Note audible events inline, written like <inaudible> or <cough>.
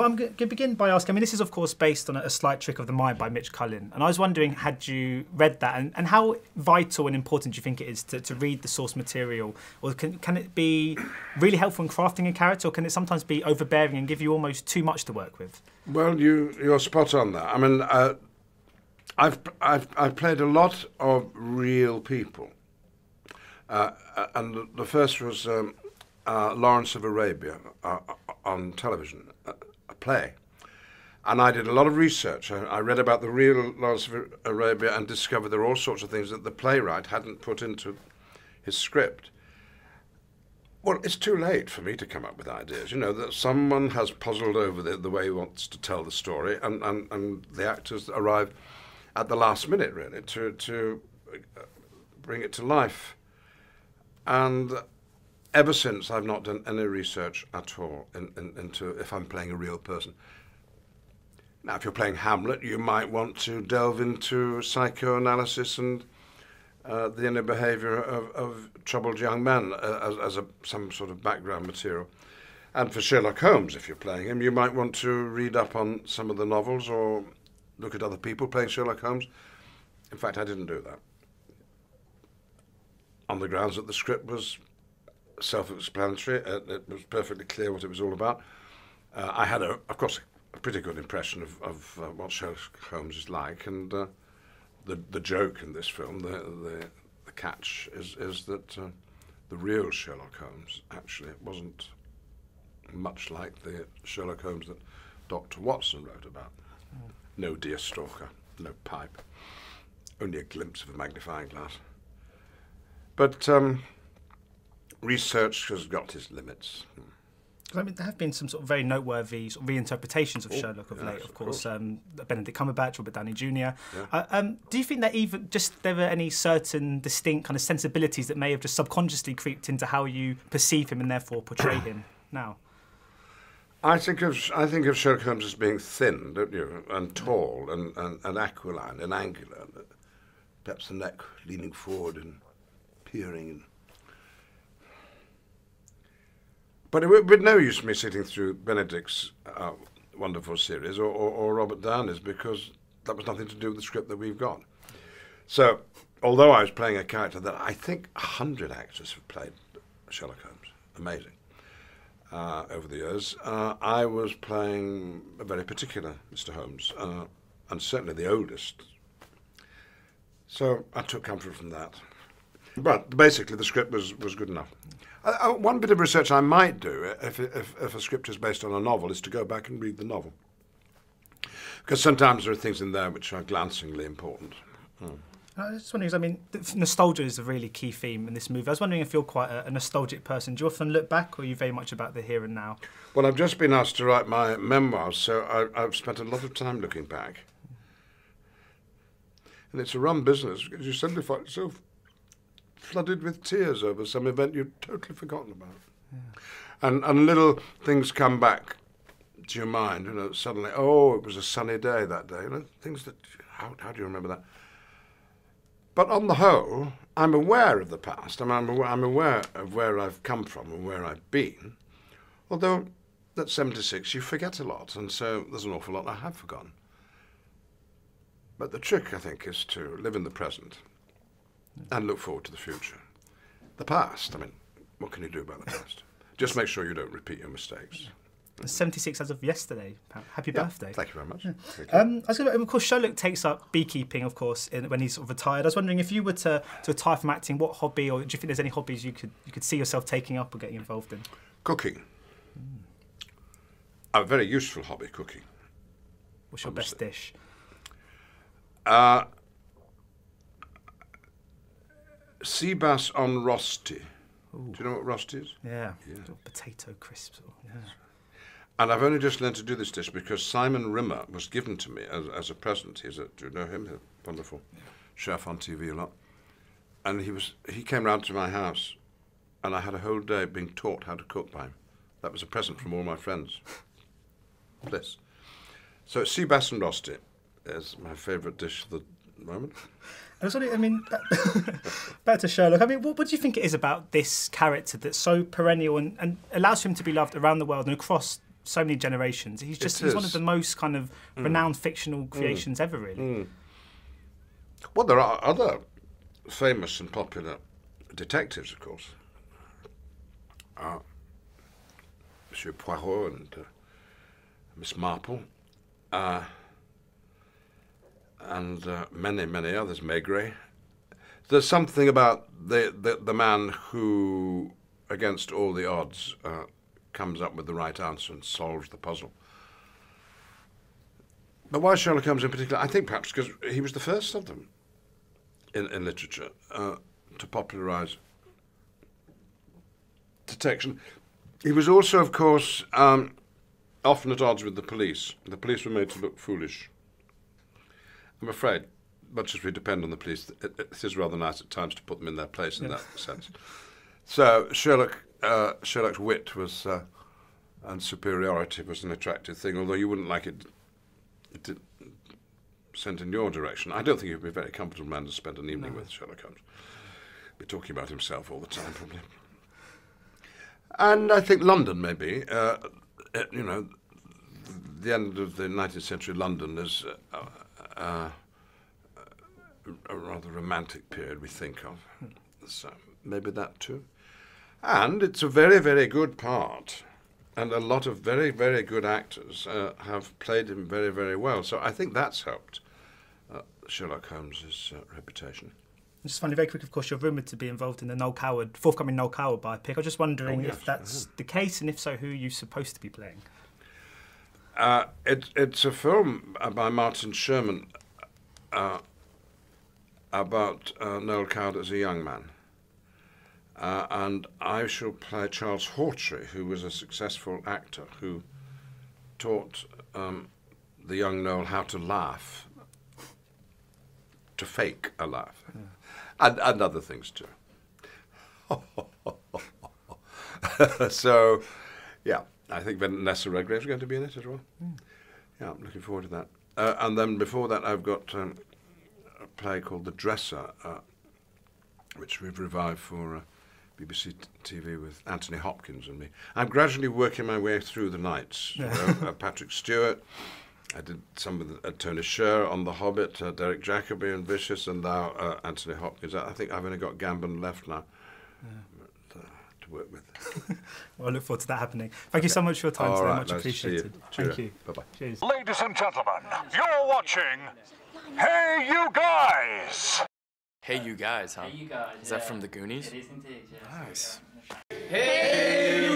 Well, I'm going to begin by asking. I mean, this is of course based on a slight trick of the mind by Mitch Cullin, and I was wondering, had you read that, and, and how vital and important do you think it is to, to read the source material, or can can it be really helpful in crafting a character, or can it sometimes be overbearing and give you almost too much to work with? Well, you you're spot on there. I mean, uh, I've I've I've played a lot of real people, uh, and the first was um, uh, Lawrence of Arabia uh, on television play. And I did a lot of research. I, I, read about the real Lawrence of Arabia and discovered there are all sorts of things that the playwright hadn't put into his script. Well, it's too late for me to come up with ideas. You know, that someone has puzzled over the, the way he wants to tell the story, and, and, and the actors arrive at the last minute, really, to, to bring it to life. And ever since, I've not done any research at all in, in, into if I'm playing a real person. Now, if you're playing Hamlet, you might want to delve into psychoanalysis and uh, the inner behaviour of, of, troubled young men uh, as, as a, some sort of background material. And for Sherlock Holmes, if you're playing him, you might want to read up on some of the novels or look at other people playing Sherlock Holmes. In fact, I didn't do that. On the grounds that the script was self-explanatory. It, it, was perfectly clear what it was all about. Uh, I had, a, of course, a pretty good impression of, of uh, what Sherlock Holmes is like, and uh, the the joke in this film, the the, the catch, is is that uh, the real Sherlock Holmes actually wasn't much like the Sherlock Holmes that Dr. Watson wrote about. No deer stalker, no pipe, only a glimpse of a magnifying glass. But um, research has got its limits. I mean, there have been some sort of very noteworthy sort of reinterpretations of oh, Sherlock of yes, late. Of, of course, course. Um, Benedict Cumberbatch, Robert Downey Jr. Yeah. Uh, um, do you think that even just there were any certain distinct kind of sensibilities that may have just subconsciously creeped into how you perceive him and therefore portray <coughs> him now? I think of I think of Sherlock Holmes as being thin, don't you, and tall, and, and, and aquiline and angular, perhaps the neck leaning forward and peering and But it would be no use me sitting through Benedict's uh, wonderful series or, or, or, Robert Downey's because that was nothing to do with the script that we've got. So, although I was playing a character that I think a hundred actors have played Sherlock Holmes, amazing, uh, over the years, uh, I was playing a very particular Mr. Holmes, uh, and certainly the oldest. So I took comfort from that. But basically, the script was, was good enough. Uh, uh, one bit of research I might do, if, if, if a script is based on a novel, is to go back and read the novel. Because sometimes there are things in there which are glancingly important. Hmm. I was just wondering, I mean, nostalgia is a really key theme in this movie. I was wondering if you're quite a, a, nostalgic person. Do you often look back, or are you very much about the here and now? Well, I've just been asked to write my memoirs, so I, have spent a lot of time looking back. And it's a rum business because you suddenly find yourself flooded with tears over some event you'd totally forgotten about. Yeah. And, and little things come back to your mind, you know, suddenly, oh, it was a sunny day that day, you know, things that, how, how do you remember that? But on the whole, I'm aware of the past. I'm, I'm, aware, I'm aware of where I've come from and where I've been. Although at 76, you forget a lot, and so there's an awful lot I have forgotten. But the trick, I think, is to live in the present and look forward to the future. The past, I mean, what can you do about the past? Just make sure you don't repeat your mistakes. 76 as of yesterday. Happy yeah, birthday. Thank you very much. Yeah. Um, I was gonna, of course, Sherlock takes up beekeeping, of course, in, when he's sort of retired. I was wondering if you were to, to retire from acting, what hobby, or do you think there's any hobbies you could you could see yourself taking up or getting involved in? Cooking. Mm. A very useful hobby, cooking. What's your Honestly. best dish? Uh, sea bass on rosti. Ooh. Do you know what rosti is? Yeah. yeah. Potato crisps. Or, yeah. And I've only just learned to do this dish because Simon Rimmer was given to me as, as a present. He's a, do you know him? He's a wonderful yeah. chef on TV a lot. And he was he came round to my house, and I had a whole day being taught how to cook by him. That was a present from all my friends. Bliss. So sea bass and rosti is my favourite dish of the moment. I was wondering, I mean, <laughs> back to Sherlock. I mean, what, what, do you think it is about this character that's so perennial and, and allows him to be loved around the world and across so many generations. He's just he's one of the most kind of renowned fictional creations ever, really. Mm. Well, there are other famous and popular detectives, of course. Uh, Monsieur Poirot and uh, Miss Marple, uh, and uh, many, many others, Maigret. There's something about the, the, the man who, against all the odds, uh, comes up with the right answer and solves the puzzle. But why Sherlock Holmes in particular? I think perhaps because he was the first of them in, in literature uh, to popularise detection. He was also, of course, um, often at odds with the police. The police were made to look foolish. I'm afraid, much as we depend on the police, it, it is rather nice at times to put them in their place in that sense. So Sherlock, uh, Sherlock's wit was uh, and superiority was an attractive thing, although you wouldn't like it, it did, sent in your direction. I don't think you'd be a very comfortable man to spend an evening with Sherlock Holmes. Be talking about himself all the time, probably. And I think London, maybe. Uh, uh, you know, the end of the 19th century London is uh, uh, a rather romantic period we think of. So maybe that too. And it's a very, very good part. And a lot of very, very good actors uh, have played him very, very well. So I think that's helped uh, Sherlock Holmes's uh, reputation. Just finally, very quick, of course, you're rumoured to be involved in the Noel Coward, forthcoming Noel Coward biopic. I'm just wondering Oh, yes. if that's the case, and if so, who are you supposed to be playing? Uh, it, it's a film by Martin Sherman uh, about uh, Noel Coward as a young man. Uh, and I shall play Charles Hawtrey, who was a successful actor who taught um, the young Noel how to laugh, to fake a laugh, and, and other things too. <laughs> so, yeah, I think Vanessa Redgrave's going to be in it as well. Yeah, I'm looking forward to that. Uh, and then before that, I've got um, a play called The Dresser, uh, which we've revived for uh, BBC t- TV with Anthony Hopkins and me. I'm gradually working my way through the knights. You <laughs> know, uh, Patrick Stewart. I did some with uh, Tony Sher on The Hobbit, uh, Derek Jacobi and Vicious, and now uh, Anthony Hopkins. I I think I've only got Gambon left now uh, to work with. <laughs> Well, I look forward to that happening. Thank you so much for your time All today. right, much nice to see you. appreciated. Thank you. Bye-bye. Cheers. Ladies and gentlemen, you're watching Hey You Guys! Hey, you guys, huh? Hey, you guys. Is that from the Goonies? It is indeed, yeah. Nice. Hey,